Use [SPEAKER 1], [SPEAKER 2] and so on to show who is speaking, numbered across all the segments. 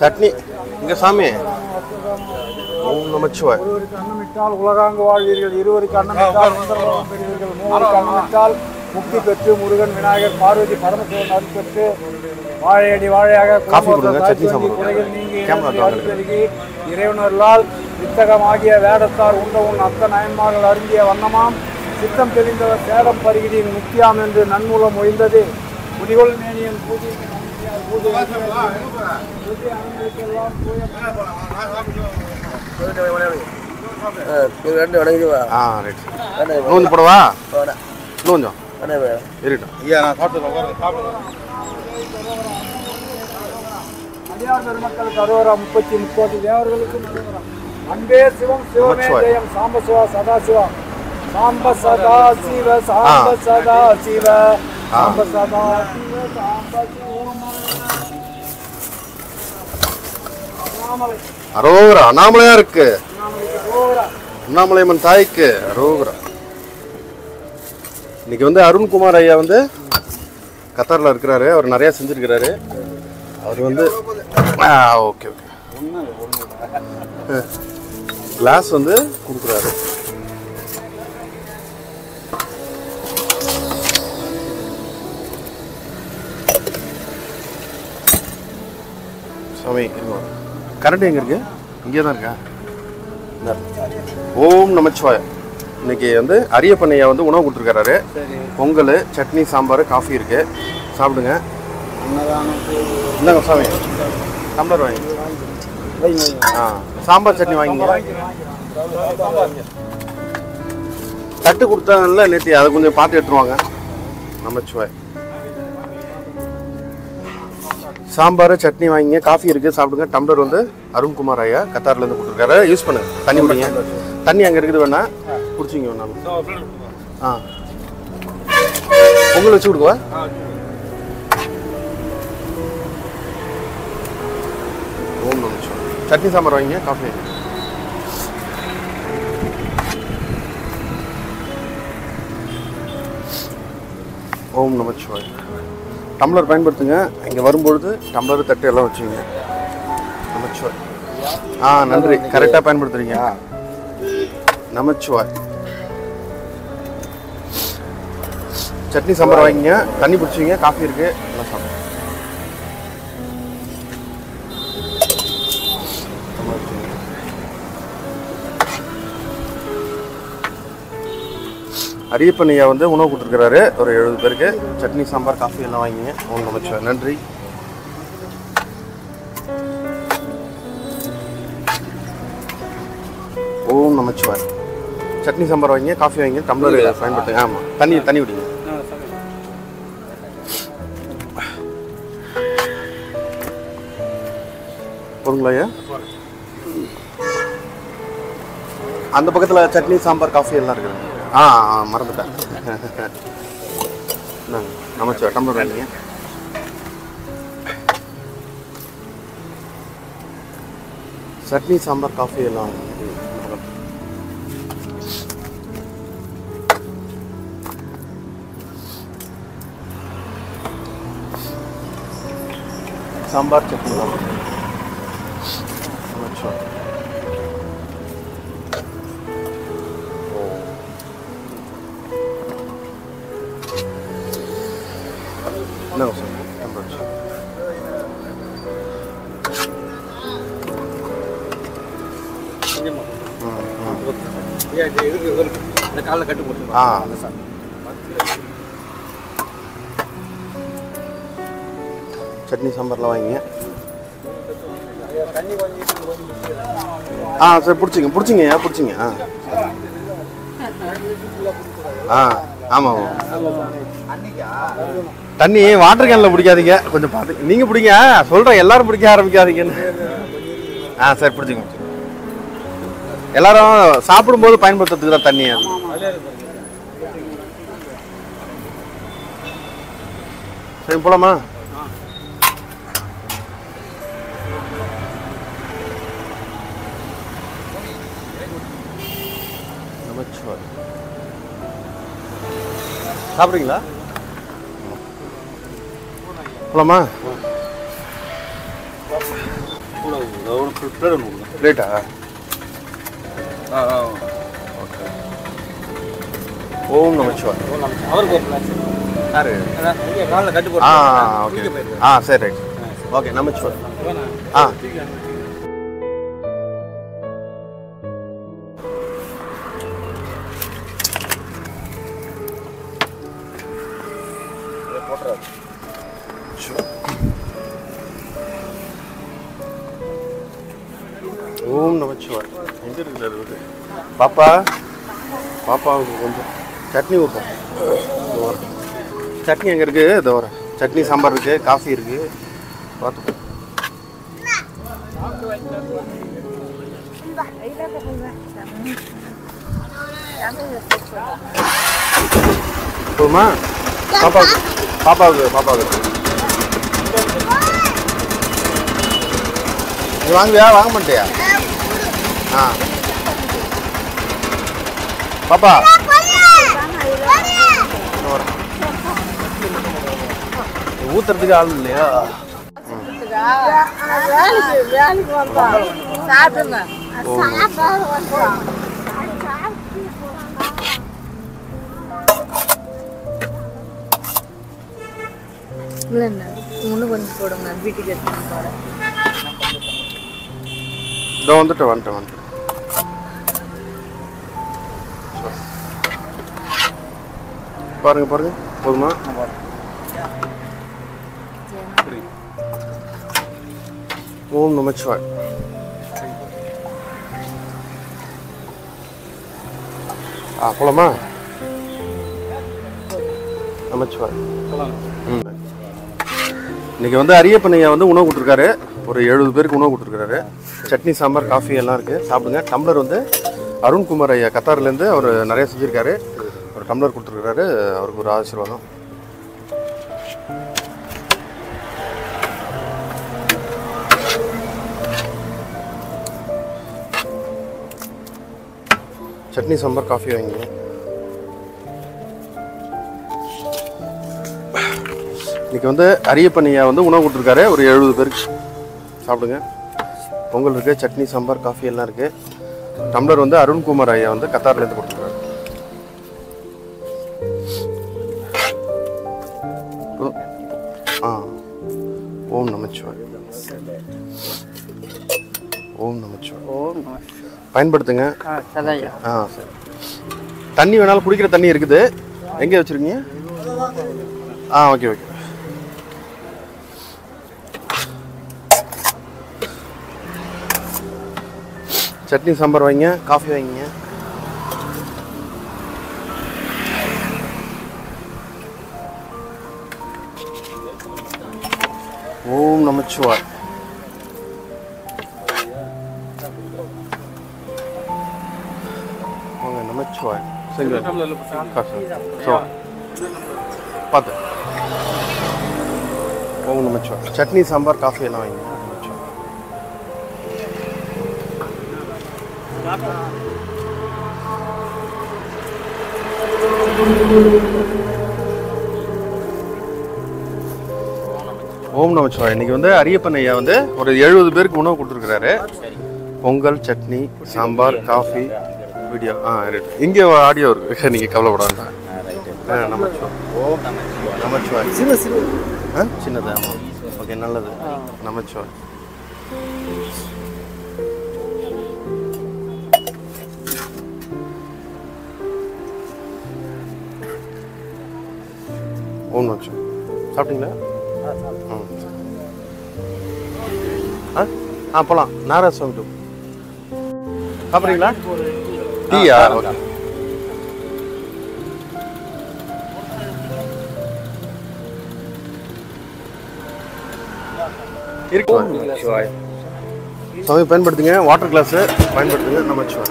[SPEAKER 1] சட்னி. இங்க சாமி. ஓம் நமச்சிவாய்.
[SPEAKER 2] ஒருவருக்கு அன்னமிட்டால் உலகாங்கு வாழ்வீர்கள் இருவருக்கு அன்னமிட்டால் பெறுவீர்கள் மூவருக்கு அன்னமிட்டால் முக்தி பெற்று முருகன் விநாயகர் பார்வதி பரமசிவன் அருள் பெற்று வாழையடி வாழையாக. குறைகள் நீங்கி இறைவனர்களால் வித்தகமாகிய வேடத்தார் உண்ட உன் அத்த நயன்மார்கள் அருந்திய வண்ணமாம். சித்தம் தெளிந்தவர் சேடம் பருகிடியின் முக்கியாம் என்று நன்மூலம் ஒழிந்தது குடிகொள் மேனியன் பூஜை
[SPEAKER 3] ரெண்டு வணங்கிடுவா
[SPEAKER 1] ஆ ரைட் கொஞ்சம். போடவா கொஞ்சம் இருக்கட்டும்
[SPEAKER 2] அடியார் பெருமக்களுக்கு அரோரா முப்பத்தி முப்பது அரோரா. அன்பே சிவம். சிவமே. ஜெயம். சாம்ப சிவா சதா சிவா சாம்ப சதா சிவ சாம்ப
[SPEAKER 1] ஆ.
[SPEAKER 2] சதா சிவ சாம்ப சதா
[SPEAKER 1] அரோகரா அண்ணாமலையா இருக்கு? அண்ணாமலையம்மன் தாய்க்கு. அரோகரா. இன்னைக்கு வந்து அருண்குமார் ஐயா வந்து கத்தாரில் இருக்கிறாரு. அவர் நிறைய செஞ்சிருக்கிறாரு. அவர் வந்து ஆ ஓகே ஓகே கிளாஸ் வந்து கொடுக்குறாரு. சாமி கரண்ட் எங்க இருக்கு? இங்கே தான் இருக்கா. ஓம் நமச்சிவாய. இன்னைக்கு வந்து அரியப்பண்ணையா வந்து உணவு கொடுத்துருக்காரு. பொங்கல் சட்னி சாம்பார் காஃபி இருக்கு. சாப்பிடுங்க. இந்தாங்க சாமி டம்ளர் வாங்கி. ஆ சாம்பார் சட்னி வாங்கிங்க. தட்டு கொடுத்தாங்கல்ல நேற்று அதை கொஞ்சம் பார்த்து எடுத்துருவாங்க நமச்சிவாய். சாம்பார் சட்னி வாங்கிங்க காஃபி இருக்கு சாப்பிடுங்க. டம்ளர் வந்து அருண்குமார் ஐயா கத்தார்ல இருந்து கொடுத்துருக்காரு. யூஸ் பண்ணுங்க. தண்ணி குடிங்க. தண்ணி அங்க இருக்குது வேணா. குடிச்சிங்க வேணாலும் ஆ பொங்கல் வச்சு கொடுக்கவா? ஓம் நமச்சிவாய் சட்னி சாம்பார் வாங்கிங்க காஃபி வாங்கிங்க. ஓம் நமச்சிவாய் டம்ளர் பயன்படுத்துங்க. இங்கே வரும்பொழுது டம்ளர் தட்டு எல்லாம் வச்சுங்க நமச்சிவாய். ஆ நன்றி. கரெக்டாக பயன்படுத்துறீங்க. நமச்சிவாய். சட்னி சாம்பார் வாங்கிங்க தண்ணி பிடிச்சிங்க காஃபி இருக்கு. அரியப்பன் ஐயா வந்து உணவு கொடுத்துருக்காரு ஒரு எழுபது பேருக்கு. சட்னி சாம்பார் காஃபி எல்லாம் வாங்கிங்க. ஓம் நமச்சிவாய் நன்றி. ஓம் நமச்சிவாய். சட்னி சாம்பார் வாங்கிங்க காஃபி வாங்கிங்க டம்ளர் பயன்படுத்துங்க. ஆமாம் தண்ணி தண்ணி விடுங்க பொருங்களா ஐயா? அந்த பக்கத்தில் சட்னி சாம்பார் காஃபி எல்லாம் இருக்குது ஆ ஆ, மறந்துட்டேன் இந்தாங்க, நமச்சிவாய் டம்ளர் வாங்கிங்க சட்னி சாம்பார் காஃபி எல்லாம் வாங்கிங்க. இந்த பக்கம். சாம்பார் சட்னி தான்
[SPEAKER 3] காலில் கட்டு போட்டு
[SPEAKER 1] ஆ. சட்னி சாம்பார்லாம் வாங்கிங்க. ஆ சரி பிடிச்சிங்க பிடிச்சிங்க ஏன் பிடிச்சிங்க? ஆ. ஆ ஆமாம் தண்ணி வாட்டர் கேனில் பிடிக்காதீங்க? கொஞ்சம் பார்த்து நீங்கள் பிடிங்க சொல்கிறேன் எல்லாரும் பிடிக்க ஆரம்பிக்காதீங்கன்னு. ஆ சரி பிடிச்சிங்க பிடிச்சிங்க. எல்லாரும் சாப்பிடும்போது பயன்படுத்துறதுக்கு தான் தண்ணி அது. சரி போலாமா சாப்பிட்றீங்களா போலாமா பிளேட்டா
[SPEAKER 3] ஆ ஆ
[SPEAKER 1] ஓம் நமச்சிவாய்
[SPEAKER 3] பிளாட்
[SPEAKER 1] யாரு?
[SPEAKER 3] காலில் கட்டு
[SPEAKER 1] ஆ ஓகே. ஆ சரி ரைட். ஓகே நமச்சிவாய் ஆ. ஓம் நமச்சிவாய் எங்க வந்து? பாப்பா. பாப்பாவுக்கு கொஞ்சம். சட்னி ஊற்றும் சட்னி எங்கே இருக்குது இதோ ஒரு சட்னி சாம்பார் இருக்குது காஃபி இருக்குது பார்த்து போமா பாப்பாவுக்கு பாப்பாவுக்கு பாப்பாவுக்கு. நீ வாங்குவியா? வாங்க மாட்டியா? ஆ. பாப்பா இதோ வரேன். ஊத்துறதுக்கு ஆள் இல்லையா?
[SPEAKER 4] வேலைக்கு வேலைக்கு இல்லைண்ணா இன்னும் கொஞ்சம் போடுங்க வீட்டுக்கு எடுத்துட்டு போகிறேன்
[SPEAKER 1] இதோ வந்துட்டு வந்துட்டேன் வந்துட்டேன் பாருங்க பாருங்க. போதுமா? ஓம் நமச்சிவாய் ஆ போலாமா? நமச்சிவாய் ம். இன்னைக்கு வந்து அரியப்பண்ணையா வந்து உணவு கொடுத்துருக்காரு. ஒரு எழுபது பேருக்கு உணவு கொடுத்துருக்காரு. சட்னி சாம்பார் காஃபி எல்லாம் இருக்குது சாப்பிடுங்க. டம்ளர் வந்து அருண்குமார் ஐயா கத்தார்லேருந்து அவர் நிறைய செஞ்சுருக்காரு. ஒரு டம்ளர் கொடுத்துருக்காரு. அவருக்கு ஒரு ஆசீர்வாதம். சட்னி சாம்பார் காஃபி வாங்கிங்க இன்றைக்கி வந்து அரியப்பண்ணையா வந்து உணவு கொடுத்துருக்காரு. ஒரு எழுபது பேருக்கு சாப்பிடுங்க. பொங்கல் இருக்குது சட்னி சாம்பார் காஃபி எல்லாம் இருக்குது டம்ளர் வந்து அருண்குமார் ஐயா வந்து கத்தார்லேருந்து கொடுத்துருக்காரு. பயன்படுத்துங்க.
[SPEAKER 2] ஆ
[SPEAKER 1] சரி தண்ணி வேணாலும் குடிக்கிற தண்ணி இருக்குது. எங்கே வச்சுருக்கீங்க? ஆ ஓகே ஓகே. சட்னி சாம்பார் வைங்க காஃபி வைங்க. ஓம் நமச்சிவாய் ஸோ பார்த்து. ஓம் மிச்சம் சட்னி சாம்பார் காஃபி எல்லாம் வாங்கி. ஓம் நமச்சிவாய் இன்னைக்கு வந்து அரியப்பன் ஐயா வந்து ஒரு எழுபது பேருக்கு உணவு கொடுத்துருக்காரு பொங்கல் சட்னி சாம்பார் காஃபி வீடியோ ஆ ரைட் இங்கே ஆடியோ இருக்கு. நீங்கள் கவலைப்படாத ஆ நமச்சிவாய்
[SPEAKER 3] ஓம் நமச்சிவாய்
[SPEAKER 1] நமச்சிவாய்
[SPEAKER 2] சின்ன சின்ன.
[SPEAKER 1] ஆ? சின்னது ஆமாம் ஓகே நல்லது. நமச்சிவாய் ஓம் நமச்சிவாய் சாப்பிட்டீங்களா? ஆ ஆ? போகலாம் நாராஜ் சுவாமி டூ. சாப்பிட்றீங்களா? டீயா ஓகே இருக்கு
[SPEAKER 3] சிவாய்
[SPEAKER 1] சாமி பயன்படுத்துங்க வாட்டர் கிளாஸ் பயன்படுத்துங்க. நம்ம வச்சுவோம்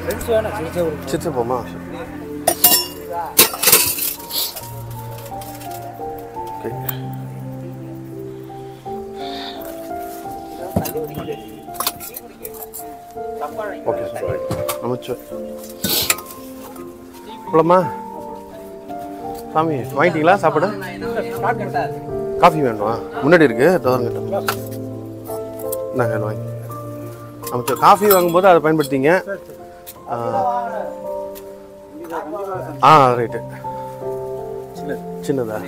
[SPEAKER 2] ஃப்ரெண்ட்ஸ் வேணா சின்ன சின்ன
[SPEAKER 1] சிச்சு போமா? ஓகே ஓகே அமைச்சர் போலாமா சாமி வாங்கிட்டீங்களா? சாப்பாடு. காஃபி வேணுமா? முன்னாடி இருக்கு. தவறுங்கிட்ட நாங்கள் வாங்கி. அமைச்சர் காஃபி வாங்கும்போது அதை பயன்படுத்திங்க. ஆ. ரைட்டு. சின்னதா?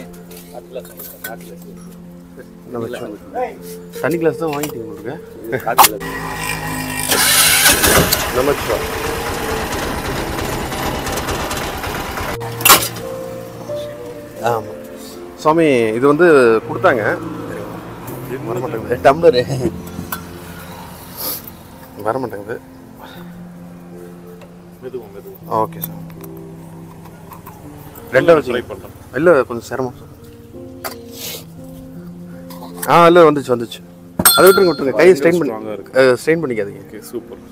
[SPEAKER 1] தண்ணி கிளாஸ் தான் வாங்கிட்டீங்க உங்களுக்கு. நமச்சிவாய் ஆமாம் சுவாமி இது வந்து கொடுத்தாங்க. வர மாட்டேங்குது டம்ளரு வர மாட்டேங்குது ஓகே சார். ரெண்டாவது வச்சு இல்லை கொஞ்சம் சிரமம் சார். ஆ இல்லை வந்துச்சு வந்துச்சு. அதை விட்டுருங்க விட்டுருங்க. கையை ஸ்ட்ரெயின் பண்ணி ஸ்ட்ரெயின் பண்ணிக்காதீங்க.
[SPEAKER 5] சூப்பர்.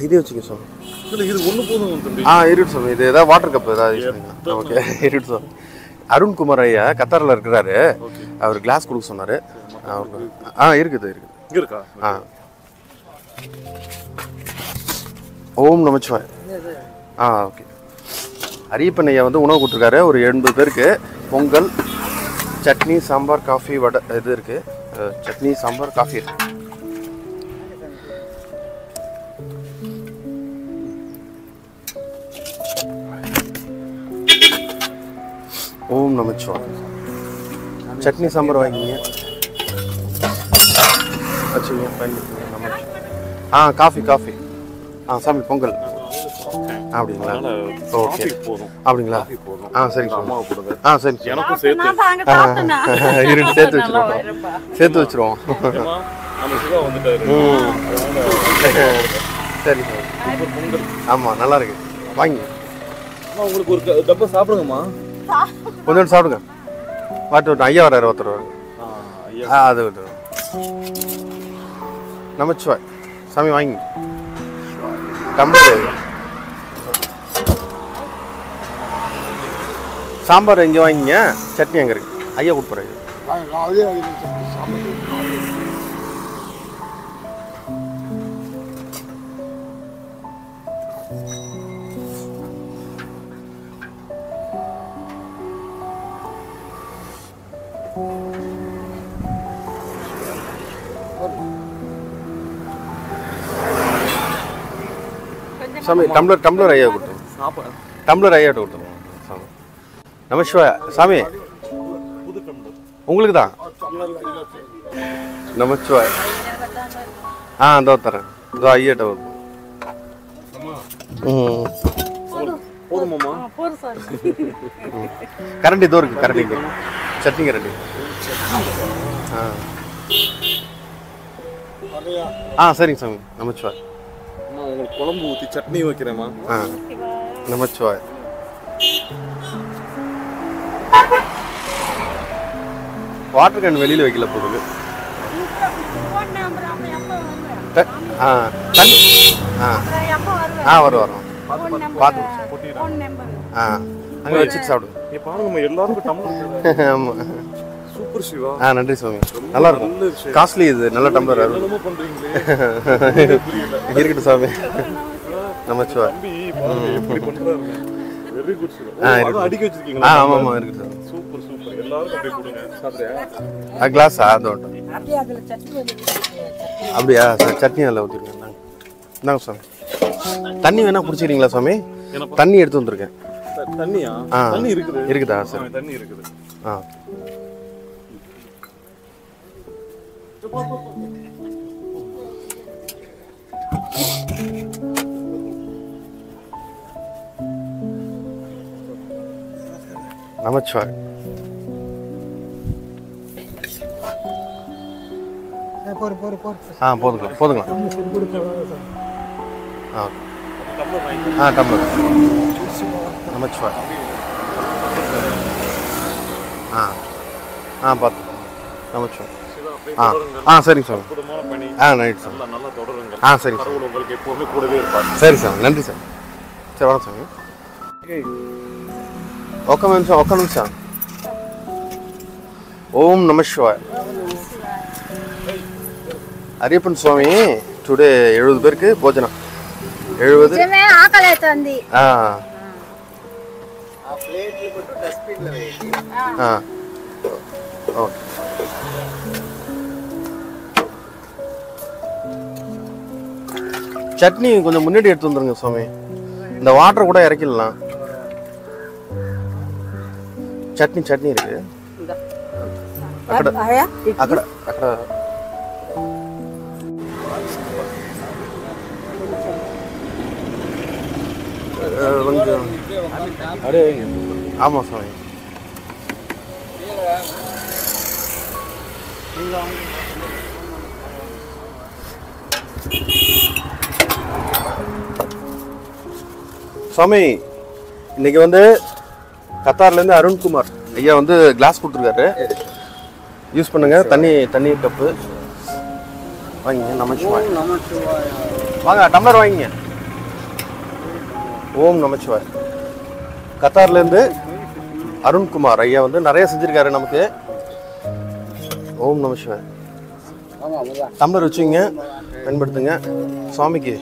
[SPEAKER 1] இதே வச்சுக்க சார்.
[SPEAKER 5] இல்ல இது போதும் தம்பி.
[SPEAKER 1] ஆ இருக்கட்டும் சாமி இது ஏதாவது வாட்டர் கப் ஏதாவது ஓகே இருக்கட்டும் சார் அருண்குமார் ஐயா கத்தாரில் இருக்கிறாரு. அவர் கிளாஸ் கொடுக்க சொன்னார். அவருக்கு ஆ இருக்குது இருக்குது.
[SPEAKER 5] இருக்கா?
[SPEAKER 1] ஆ. ஓம் நமச்சிவாய். ஆ ஓகே அரியப்பன் ஐயா வந்து உணவு கொடுத்துருக்காரு. ஒரு எண்பது பேருக்கு. பொங்கல் சட்னி சாம்பார் காஃபி வடை இது இருக்கு. அஹ், சட்னி சாம்பார் காஃபி இருக்கு. ஓம் நமச்சிவாய் சட்னி சாம்பார் வாங்கிங்க வச்சுங்க பயன்படுத்துங்க நமச்சிவாய் ஆ காஃபி காஃபி. ஆ சாமி பொங்கல். அப்படிங்களா? ஓகே. அப்படிங்களா? ஆ
[SPEAKER 5] கொடுங்க.
[SPEAKER 1] ஆ சாமி
[SPEAKER 5] எனக்கும் சேர்த்து
[SPEAKER 1] சேர்த்து வச்சிருவோம். சேர்த்து வச்சிருவோம். சரி சார். ஆமாம் நல்லா இருக்கு. வாங்கி.
[SPEAKER 5] அம்மா, உங்களுக்கு ஒரு டப்பா சாப்பிடுங்கம்மா.
[SPEAKER 1] கொஞ்சம் சாப்பிடுங்க. வாட்டு விட்டு ஐயா வராரு ஒருத்தர்.
[SPEAKER 5] ஆ, ஐயா.
[SPEAKER 1] ஆ அது விட்டு நமச்சிவாய். சாமி வாங்கி டம்ளர் சாம்பார் எங்கே வாங்கிங்க? சட்னி எங்கே இருக்கு? ஐயா கொடுப்பாரு சாமி டம்ளர் டம்ளர் ஐயா கொடுத்துருங்க.
[SPEAKER 5] சாப்பாடு
[SPEAKER 1] டம்ளர் ஐயாட்ட கொடுத்துருங்க. சாமி. நமசிவாய சாமி. உங்களுக்கு தான் நமச்சிவாய் ஆ இதோ தரேன். இதோ ஐயாட்ட
[SPEAKER 5] போதுமாம்மா
[SPEAKER 1] கரண்டி இதோ இருக்கு கரண்டி இங்க. சட்னி கரண்டி ஆ. ஆ சரிங்க சாமி. நமச்சிவாய்.
[SPEAKER 5] அம்மா உங்களுக்கு குழம்பு ஊத்தி சட்னி வைக்கிறேம்மா.
[SPEAKER 1] ஆ. நமச்சிவாய். வாட்டர் கேன் வெளியில் வைக்கல போகுது த- ஆ தண்ணி ஆ. ஆ வரும் வரும். பார்த்து ஆ அங்கே வச்சுட்டு சாப்பிடுங்க.
[SPEAKER 5] நீ பாருங்கம்மா எல்லாருக்கும் டம்ளர்
[SPEAKER 1] ஆமாம்
[SPEAKER 5] சூப்பர் சிவா.
[SPEAKER 1] ஆ நன்றி சுவாமி. நல்லா இருக்கும்.
[SPEAKER 5] நல்ல
[SPEAKER 1] காஸ்ட்லி இது நல்ல டம்ளர்
[SPEAKER 5] என்னமோ பண்றீங்களே.
[SPEAKER 1] இருக்கட்டும் சாமி
[SPEAKER 5] தம்பி பாருங்க எப்படி பண்றாரு. Very good Siva.
[SPEAKER 1] ஆ, இருக்கு.
[SPEAKER 5] அடுக்கி
[SPEAKER 1] ஆ
[SPEAKER 5] வச்சிருக்கீங்களா
[SPEAKER 1] ஆமாம் ஆமாம் இருக்குது சார்
[SPEAKER 5] சூப்பர் சூப்பர். எல்லாருக்கும் அப்படியே கொடுங்க. சாப்பிட்றியா
[SPEAKER 1] ஆ கிளாஸா அது ஒன்று அப்படியா? சார் சட்னி அதில் ஊற்றிருக்கேன் இந்தாங்க. சாமி தண்ணி வேணா குடிச்சிக்கிறீங்களா சாமி? தண்ணி எடுத்து வந்திருக்கேன்.
[SPEAKER 5] தண்ணியா?
[SPEAKER 1] ஆ.
[SPEAKER 5] தண்ணி இருக்குது.
[SPEAKER 1] இருக்குதா சார்?
[SPEAKER 5] தண்ணி இருக்குது.
[SPEAKER 1] ஆ. நமச்சிவாய். ஆ போதுங்களா? போதுங்களா ஆ. ஆ டம்ளர் நமச்சிவாய் ஆ ஆ பார்த்து நமச்சிவாய் ஆ ஆ சரிங்க சார்
[SPEAKER 5] அற்புதமான பணி
[SPEAKER 1] ஆ ரைட் சார்
[SPEAKER 5] நல்லா நல்லா தொடருங்க
[SPEAKER 1] ஆ சரிங்க சார்
[SPEAKER 5] கடவுள் உங்களுக்கு எப்பவுமே கூடவே இருப்பார்
[SPEAKER 1] சரி சார் நன்றி சார் சரி வணக்கம் சாமி ఒక్క నిమిషం ఒక్క నిమిషం ఓం నమ శివాయ్ అరియప్పన్ స్వామి టుడే எழுபது பேருக்கு போஜனம் எழுபது
[SPEAKER 4] నిజమే
[SPEAKER 1] சட்னி கொஞ்சம் முன்னாடி எடுத்து வந்துருங்க சுவாமி. இந்த வாட்டர் கூட இறக்கிடலாம். சட்னி சட்னி இருக்கு. அக்கட அக்கட அக்கட கொஞ்சம்
[SPEAKER 5] அப்படியே வைங்க
[SPEAKER 1] ஆமா சுவாமி சுவாமி இன்னைக்கு வந்து கத்தார்ல இருந்து அருண்குமார் ஐயா வந்து கிளாஸ் கொடுத்துருக்காரு. யூஸ் பண்ணுங்க. தண்ணி தண்ணி கப்பு வாங்கிங்க. நமச்சிவாய். வாங்க டம்ளர் வாங்கிங்க. ஓம் நமச்சிவாய். கத்தார்லேருந்து அருண்குமார் ஐயா வந்து நிறைய செஞ்சிருக்காரு நமக்கு. ஓம் நமச்சிவாய் டம்ளர் வச்சுங்க பயன்படுத்துங்க. சுவாமிக்கு.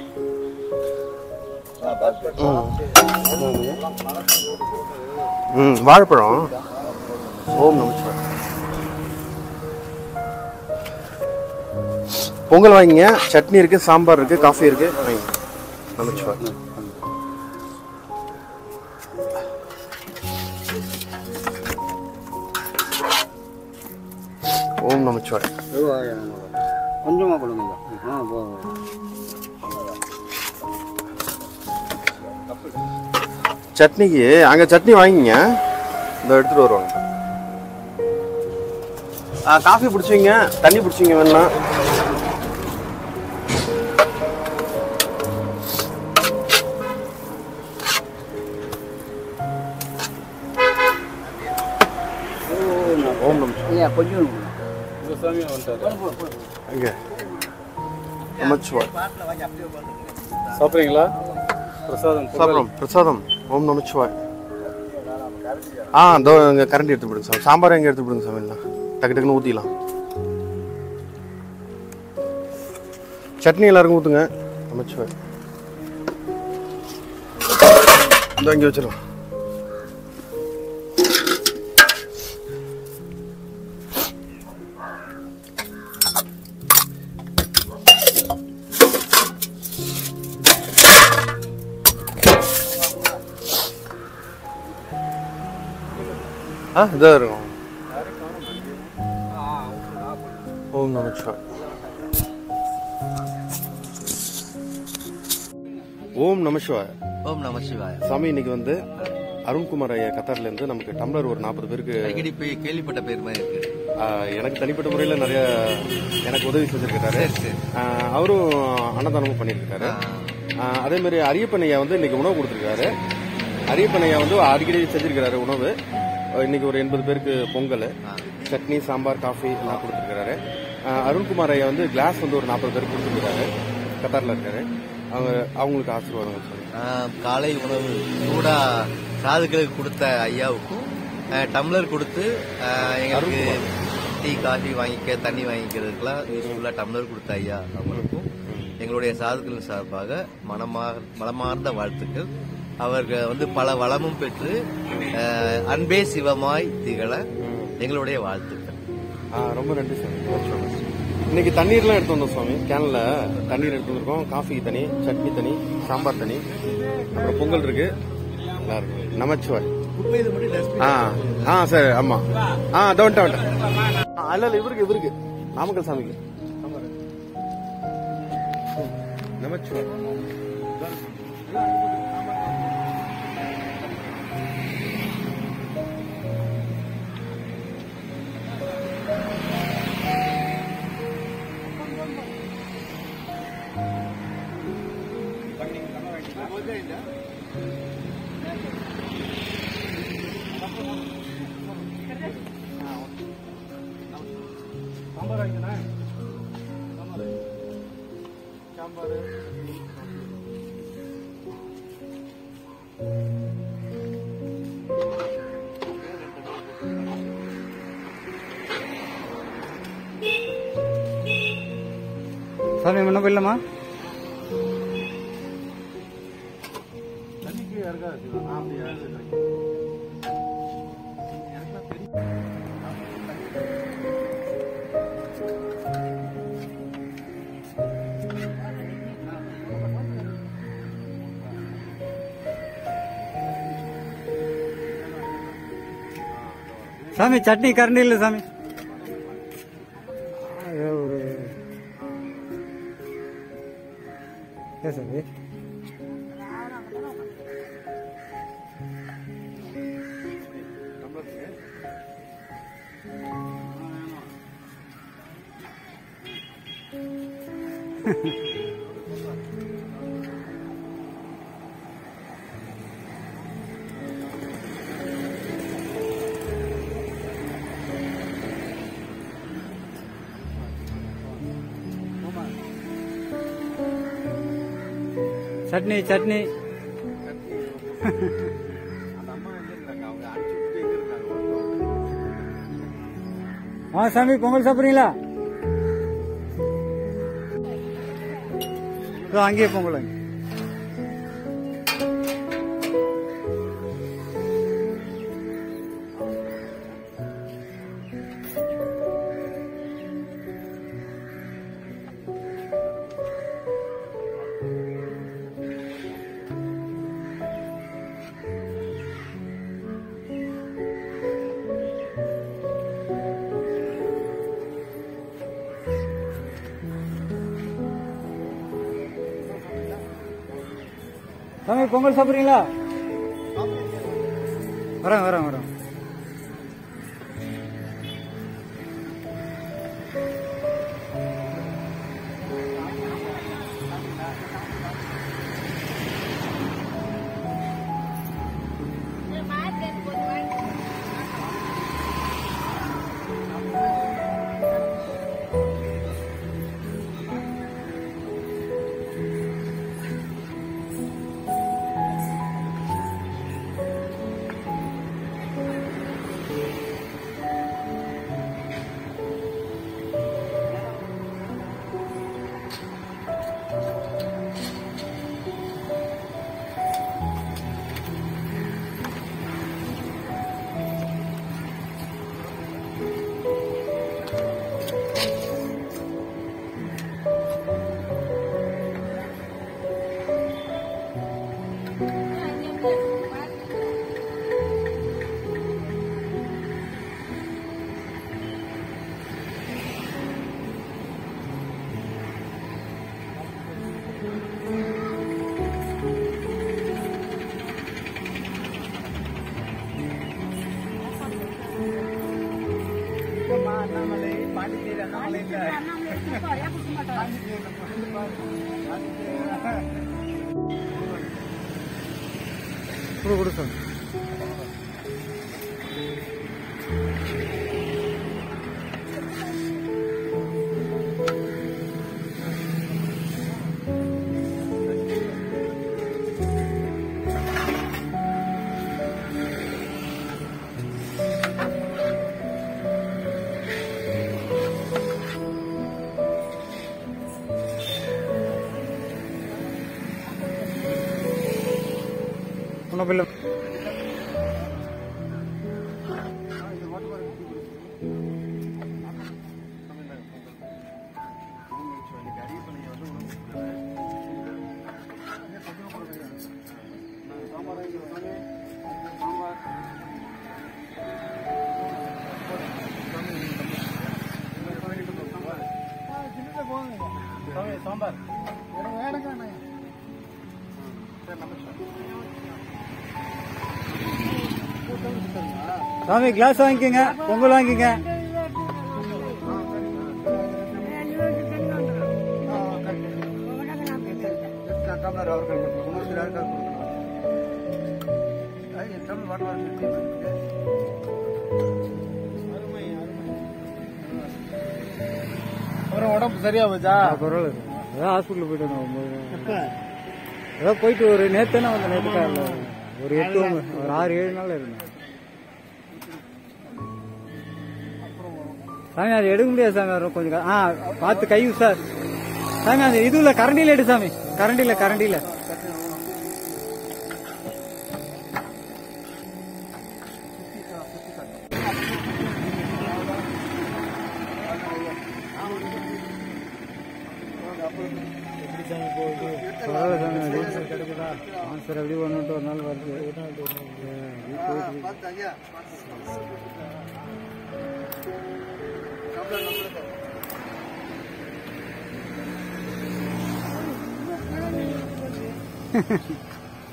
[SPEAKER 1] ம். வாழைப்பழம். ஓம் நமச்சிவாய் பொங்கல் வாங்கிங்க. சட்னி இருக்குது சாம்பார் இருக்குது காஃபி இருக்குது வாங்கிங்க. நமச்சிவாய் ஓம் நமச்சிவாய்
[SPEAKER 3] கொஞ்சமாக கொடுங்க ஆ போதும்
[SPEAKER 1] சட்னிக்கு அங்க சட்னி வாங்கிங்க இந்த எடுத்துட்டு வருவாங்க. காஃபி பிடிச்சிங்க தண்ணி பிடிச்சிங்க வேணா அங்க நமச்சிவாய்
[SPEAKER 5] சாப்பிட்றீங்களா பிரசாதம்
[SPEAKER 1] பிரசாதம் ஓம் நமச்சிவாய் ஆ இதோ இங்கே கரண்டி எடுத்து விடுங்க சாமி சாம்பார் எங்கே எடுத்து விடுங்க சாமி டக்கு டக்குன்னு ஊற்றிக்கலாம் சட்னி எல்லாருக்கும் ஊற்றுங்க நமச்சிவாய் இந்த இங்கே வச்சிடலாம் ஆ இதோ இருக்கும். ஓம் நமச்சிவாய் ஓம் நமசிவாய்
[SPEAKER 6] ஓம் நம சிவாய.
[SPEAKER 1] சாமி இன்னைக்கு வந்து அருண்குமார் ஐயா கத்தார்ல இருந்து நமக்கு டம்ளர் ஒரு நாற்பது பேருக்கு
[SPEAKER 6] போய் கேள்விப்பட்ட பேர் மாதிரி இருக்கு.
[SPEAKER 1] எனக்கு தனிப்பட்ட முறையில் நிறைய எனக்கு உதவி செஞ்சிருக்காரு.
[SPEAKER 6] சரி, சரி.
[SPEAKER 1] ஆ, அவரும் அன்னதானமும் பண்ணியிருக்காரு அதே மாதிரி அரியப்பன் ஐயா வந்து இன்னைக்கு உணவு கொடுத்துருக்காரு. அரியப்பன் ஐயா வந்து அடிக்கடி செஞ்சிருக்காரு உணவு. இன்னைக்கு ஒரு எண்பது பேருக்கு பொங்கல். சட்னி சாம்பார் காஃபி எல்லாம் கொடுத்துருக்காரு அருண்குமார் ஐயா வந்து கிளாஸ் வந்து ஒரு நாற்பது பேருக்கு கொடுத்துருக்காரு கத்தாரில் இருக்காரு. அவங்க அவங்களுக்கு ஆசீர்வாதம்
[SPEAKER 6] காலை உணவு சூடா சாதுக்களுக்கு கொடுத்த ஐயாவுக்கும் டம்ளர் கொடுத்து எங்களுக்கு டீ காஃபி வாங்கிக்க தண்ணி வாங்கிக்கிறதுக்கெல்லாம் யூஸ்ஃபுல்லா டம்ளர் கொடுத்த ஐயா அவங்களுக்கும் எங்களுடைய சாதுக்கள் சார்பாக மனமா மனமார்ந்த வாழ்த்துக்கள். அவர்கள் வந்து பல வளமும் பெற்று அன்பே சிவமாய் திகழ எங்களுடைய வாழ்த்துக்கள்.
[SPEAKER 1] ரொம்ப நன்றி சார் இன்னைக்கு தண்ணீர்லாம் எடுத்து வந்தோம் சுவாமி கேன்ல தண்ணீர் எடுத்து வந்திருக்கோம். காஃபி தனி சட்னி தனி சாம்பார் தனி. அப்புறம் பொங்கல் இருக்கு. நல்லா இருக்கு நமச்சிவாய். ஆ ஆ சார் ஆமா. ஆ அதோ வந்துட்டேன் வந்துட்டேன் இல்ல இவருக்கு இவருக்கு. நாமக்கல் சாமிக்கு. நமச்சிவாய்.
[SPEAKER 3] சாமி என்ன போயிடலாமா?
[SPEAKER 7] சாமி சட்னி கரண்டி இல்லை சாமி சட்னி சட்னி ஆ சாமி பொங்கல் சாப்பிட்றீங்களா இதோ அங்கேயே பொங்கல் பொங்கல் சாப்பிட்றீங்களா? வரேன் வரேன் வரேன். கொடு கொடு சாமி. சாமி கிளாஸ் வாங்கிக்கோங்க பொங்கல் வாங்கிக்கோங்க.
[SPEAKER 8] அப்புறம் உடம்பு சரியா போச்சா
[SPEAKER 7] பரவாயில்ல. ஹாஸ்பிட்டல் போயிட்டு வந்தோம். ஏதோ போயிட்டு ஒரு நேற்று தானே வந்தேன் நேற்று ஒரு எட்டு ஒரு ஆறு ஏழு நாள் இருந்தேன். சாமி அது எடுக்க முடியாது சாமி வரும் கொஞ்சம் ஆ பார்த்து கை சார் சாமி அது இதுல கரண்டில எடு சாமி. கரண்டில கரண்டில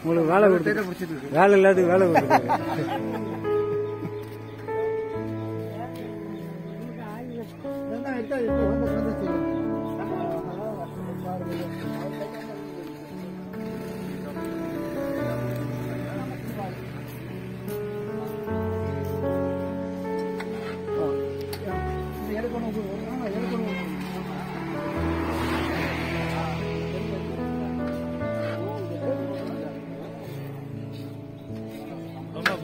[SPEAKER 3] உங்களுக்கு வேலை கொடுத்து வேலை இல்லாத வேலை கொடுத்துருக்காரு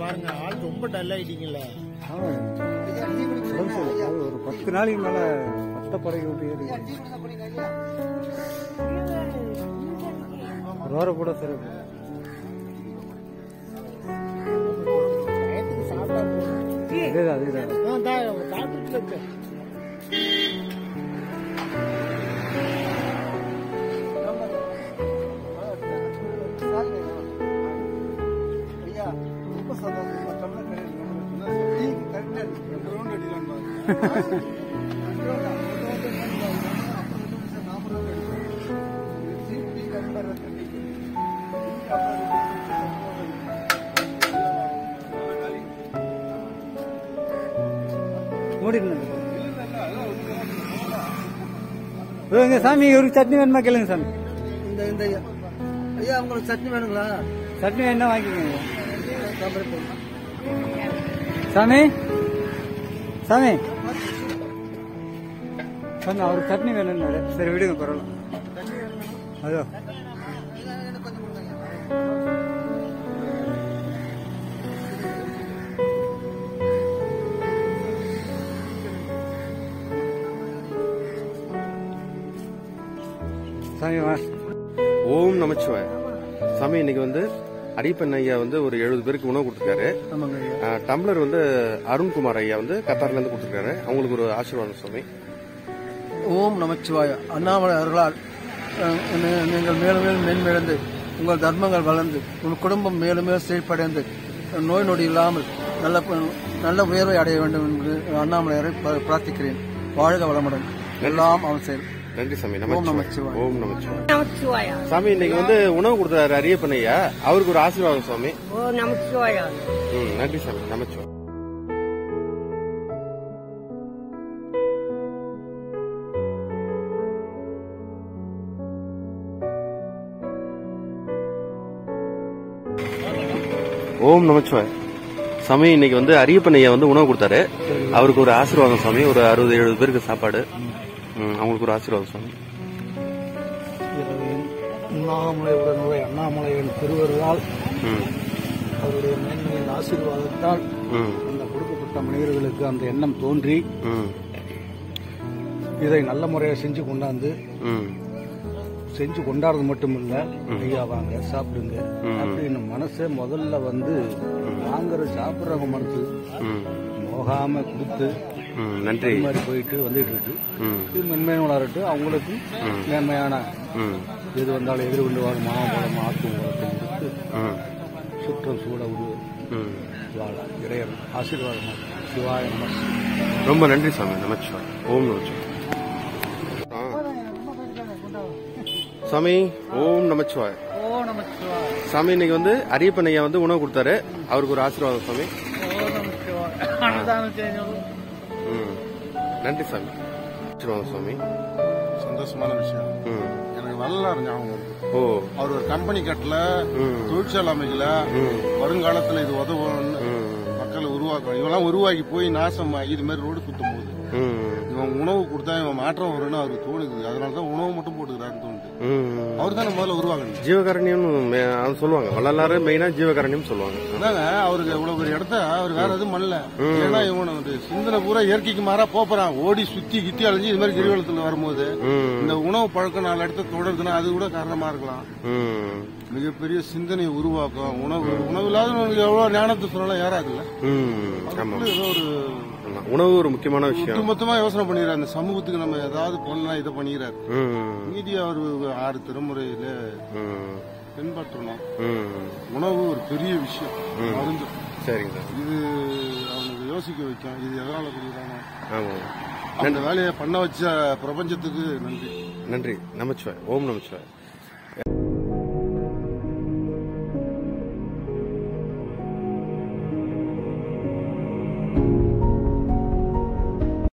[SPEAKER 9] பாருங்க ஆள் ரொம்ப டல் ஆயிட்டீங்கல்ல
[SPEAKER 3] ஒரு பத்து நாளைக்கு மேல பட்ட படகு விட்டு வாரம் கூட சரி அதேதான் அதேதான் மூடிட்டு இங்க சாமி ஒரு சட்னி வேணுமா கேளுங்க சாமி.
[SPEAKER 9] இந்த இந்த ஐயா. உங்களுக்கு சட்னி வேணுங்களா?
[SPEAKER 3] சட்னி வேணா வாங்கிக்கோங்க. சாமி சாமி. சாமி அவருக்கு சட்னி வேணும்னாரு. சரி விடுங்க பரவாயில்ல. அதோ. சாமி
[SPEAKER 1] ஓம் நமச்சிவாய். சாமி இன்னைக்கு வந்து அடிப்பன் ஐயா வந்து ஒரு எழுபது பேருக்கு உணவு கொடுத்துருக்காரு. டம்ளர் வந்து அருண்குமார் ஐயா வந்து கத்தார்ல இருந்து கொடுத்துருக்காரு. அவங்களுக்கு ஒரு ஆசீர்வாதம் சுவாமி
[SPEAKER 9] ஓம் நமச்சிவாய. அண்ணாமலை அருளால் நீங்கள் மேலும் மேலும் மேன்மேழ்ந்து உங்கள் தர்மங்கள் வளர்ந்து உங்கள் குடும்பம் மேலும் மேலும் செழிப்படைந்து நோய் நொடி இல்லாமல் நல்ல நல்ல உயர்வை அடைய வேண்டும் என்று அண்ணாமலையரை ப- பிரார்த்திக்கிறேன். வாழ்க வளமுடன். எல்லாம் அவன் செயல்.
[SPEAKER 1] நன்றி சாமி.
[SPEAKER 9] ஓம்
[SPEAKER 1] நமச்சிவாய். ஓம் நமச்சிவாய். சாமி இன்னைக்கு வந்து உணவு கொடுத்தாரு அரியப்பன் ஐயா அவருக்கு ஒரு ஆசீர்வாதம் சுவாமி
[SPEAKER 4] ஓ நமச்சிவாயா.
[SPEAKER 1] ம் நன்றி சாமி. நமச்சிவாய். ஓம் நமச்சிவாய். சாமி இன்னைக்கு வந்து அரியப்பன் ஐயா வந்து உணவு கொடுத்தாரு. அவருக்கு ஒரு ஆசீர்வாதம் சாமி. ஒரு அறுபது எழுபது பேருக்கு சாப்பாடு. அவங்களுக்கு ஒரு ஆசீர்வாதம் சாமி.
[SPEAKER 9] அண்ணாமலையுடனுடைய அண்ணாமலையின் திருவருளால்
[SPEAKER 1] ம்.
[SPEAKER 9] அவருடைய மேன்மையின் ஆசீர்வாதத்தால்
[SPEAKER 1] ம்.
[SPEAKER 9] அந்த கொடுக்கப்பட்ட மனிதர்களுக்கு அந்த எண்ணம் தோன்றி இதை நல்ல முறையாக செஞ்சு கொண்டாந்து
[SPEAKER 1] ம்.
[SPEAKER 9] செஞ்சு கொண்டாடுறது மட்டும் இல்ல ஐயா வாங்க சாப்பிடுங்க. அப்படின்னு மனசை முதல்ல வந்து வாங்குற சாப்பிடுறவங்க மனசு
[SPEAKER 1] ம்.
[SPEAKER 9] நோகாம கொடுத்து
[SPEAKER 1] நன்றி.
[SPEAKER 9] மாதிரி போயிட்டு வந்துட்டு இருக்கு இது மென்மையான வளரட்டும். அவங்களுக்கு மேன்மையான எது வந்தாலும் எதிர்கொண்டு வாழும் மாம்பழம் ஆத்து உரத்தை கொடுத்து சுற்றம் சூட உரு வாழ இறையன். ஆசீர்வாதம். சிவாய நம.
[SPEAKER 1] ரொம்ப நன்றி சாமி. நமச்சிவாய் ஓம் நமச்சிவாய் சாமி ஓம் நமச்சிவாய்.
[SPEAKER 3] ஓ நமச்சிவாய்.
[SPEAKER 1] சாமி இன்னைக்கு வந்து அரியப்பன் ஐயா வந்து உணவு கொடுத்தாரு. அவருக்கு ஒரு ஆசீர்வாதம் சாமி.
[SPEAKER 3] ஓ நமச்சிவாய். அன்னதானம் செய்யணும்.
[SPEAKER 1] ம். நன்றி சாமி. ஆசீர்வாதம் சாமி.
[SPEAKER 10] சந்தோஷமான விஷயம்.
[SPEAKER 1] ம்.
[SPEAKER 10] எனக்கு வரலாறு ஞாபகம்
[SPEAKER 1] ஓ.
[SPEAKER 10] அவர் ஒரு கம்பெனி கட்டல தொழிற்சாலை அமைக்கல. வருங்காலத்துல இது உதவும்னு
[SPEAKER 1] ம்.
[SPEAKER 10] மக்களை உருவாக்கணும் இவெல்லாம் உருவாக்கி போய் நாசமாகி இது மாதிரி ரோடு குத்தும் போது. உணவு கொடுத்தா இவன் மாற்றம் வரும்னு அவருக்கு தோணுது. அதனாலதான் உணவு மட்டும் போட்டுக்கிறாருன்னு தோணுது. அவர் தானே முதல்ல உருவாக்கணும்
[SPEAKER 1] ஜீவகாரண்யம் சொல்லுவாங்க. வள்ளலாறு மெயினா ஜீவகாரண்யம் சொல்லுவாங்க.
[SPEAKER 10] அதாங்க அவருக்கு இவ்வளவு பெரிய இடத்த? அவர் வேற எதுவும் பண்ணல. ஏன்னா இவன் சிந்தனை பூரா இயற்கைக்கு மாறா போறான் ஓடி சுத்தி கித்தி அலைஞ்சு இது மாதிரி கிரிவலத்துல வரும்போது இந்த உணவு பழக்கம் நாலு இடத்த தொடருதுன்னா அது கூட காரணமா இருக்கலாம். மிகப்பெரிய சிந்தனை உருவாக்கும் உணவு. உணவு இல்லாதவனுக்கு எவ்வளவு ஞானத்தை சொல்லலாம் யாராதுல்ல ஏதோ ஒரு
[SPEAKER 1] ஆமா. உணவு ஒரு முக்கியமான விஷயம்.
[SPEAKER 10] ஒட்டுமொத்தமா யோசனை பண்ணிடுறாரு. அந்த சமூகத்துக்கு நம்ம ஏதாவது பண்ணலாம் இதை பண்ணிக்கிறாரு
[SPEAKER 1] ம்.
[SPEAKER 10] மீதி அவர் ஆறு திருமுறையில பின்பற்றணும் உணவு ஒரு பெரிய விஷயம். மருந்து.
[SPEAKER 1] சரிங்க. சார்
[SPEAKER 10] இது அவனுக்கு யோசிக்க வைக்கும். இது எதனால பண்ணிடுறாங்க
[SPEAKER 1] ஆமாம்
[SPEAKER 10] அந்த வேலையை பண்ண வச்ச பிரபஞ்சத்துக்கு நன்றி.
[SPEAKER 1] நன்றி. நமச்சிவாய். ஓம் நமச்சிவாய்.